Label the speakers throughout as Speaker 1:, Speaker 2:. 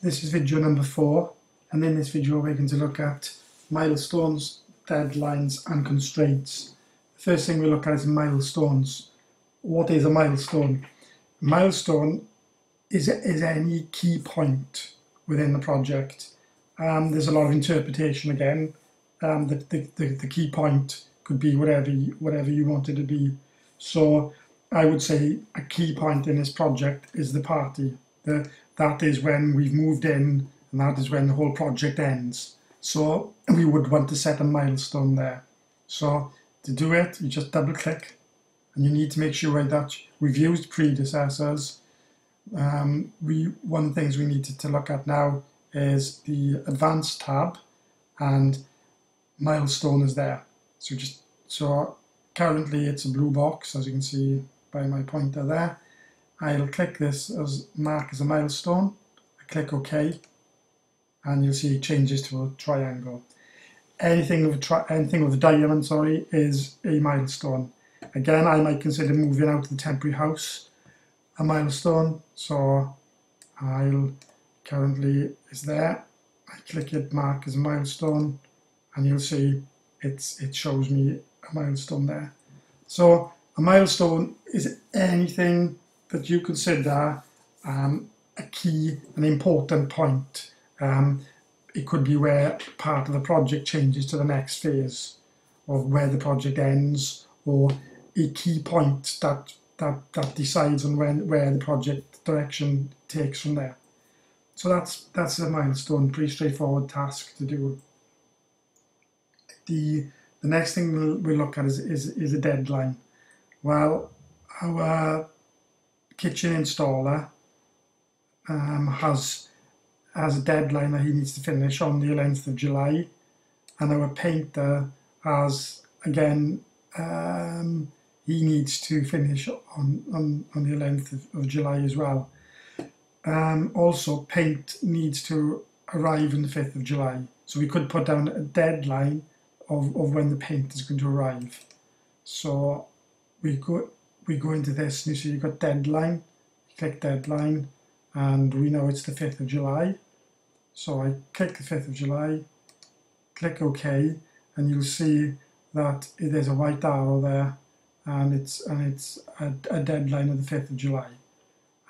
Speaker 1: This is video number four, and in this video we're going to look at milestones, deadlines and constraints. The first thing we look at is milestones. What is a milestone? A milestone is, is any key point within the project. Um, there's a lot of interpretation again. Um, the, the, the, the key point could be whatever you, whatever you want it to be. So I would say a key point in this project is the party. That is when we've moved in and that is when the whole project ends. So we would want to set a milestone there. So to do it, you just double click and you need to make sure that we've used predecessors. Um, we One of the things we needed to look at now is the advanced tab and milestone is there. So just so currently it's a blue box as you can see by my pointer there. I'll click this as mark as a milestone. I click OK, and you'll see it changes to a triangle. Anything with a tri anything with a diamond, sorry, is a milestone. Again, I might consider moving out of the temporary house a milestone. So I'll currently is there. I click it, mark as a milestone, and you'll see it's it shows me a milestone there. So a milestone is anything that you consider um, a key, an important point. Um, it could be where part of the project changes to the next phase, or where the project ends, or a key point that that that decides on when where the project direction takes from there. So that's that's a milestone, pretty straightforward task to do. The the next thing we'll, we'll look at is, is, is a deadline. Well, our kitchen installer um, has has a deadline that he needs to finish on the 11th of July and our painter has again um, he needs to finish on, on, on the 11th of, of July as well. Um, also paint needs to arrive on the 5th of July so we could put down a deadline of, of when the paint is going to arrive. So we go we go into this and you see you've got deadline, click deadline, and we know it's the 5th of July. So I click the 5th of July, click OK, and you'll see that there's a white arrow there and it's and it's a, a deadline of the 5th of July.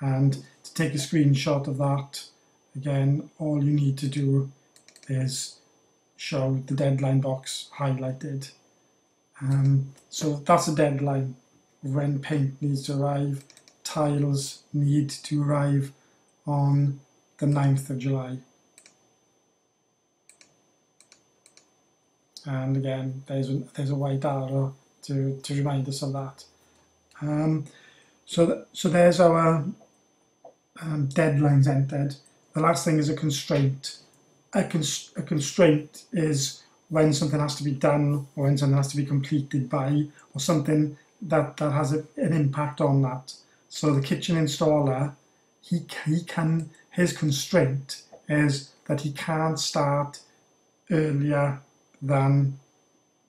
Speaker 1: And to take a screenshot of that, again, all you need to do is show the deadline box highlighted. Um, so that's a deadline when paint needs to arrive. Tiles need to arrive on the 9th of July. And again, there's a, there's a white arrow to, to remind us of that. Um, so, th so there's our um, deadlines entered. The last thing is a constraint. A, cons a constraint is when something has to be done or when something has to be completed by or something that, that has a, an impact on that. So the kitchen installer, he, he can, his constraint is that he can't start earlier than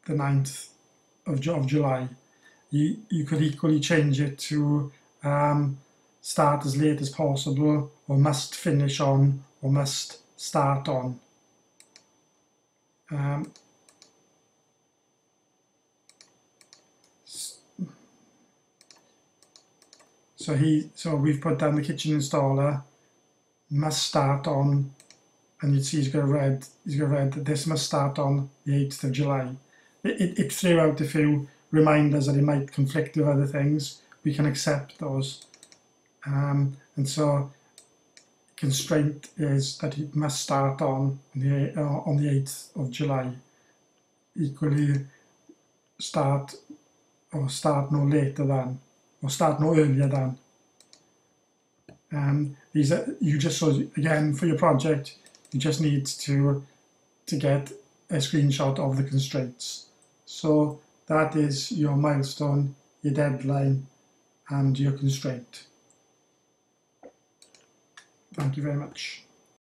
Speaker 1: the 9th of, of July. You, you could equally change it to um, start as late as possible or must finish on or must start on. Um, So he, so we've put down the kitchen installer, must start on, and you'd see he's got red, he's got red this must start on the 8th of July. It, it, it threw out a few reminders that it might conflict with other things. We can accept those. Um, and so constraint is that it must start on the, uh, on the 8th of July. Equally start or start no later than or start no earlier than. Um, these are, you just so again for your project you just need to to get a screenshot of the constraints. So that is your milestone, your deadline and your constraint. Thank you very much.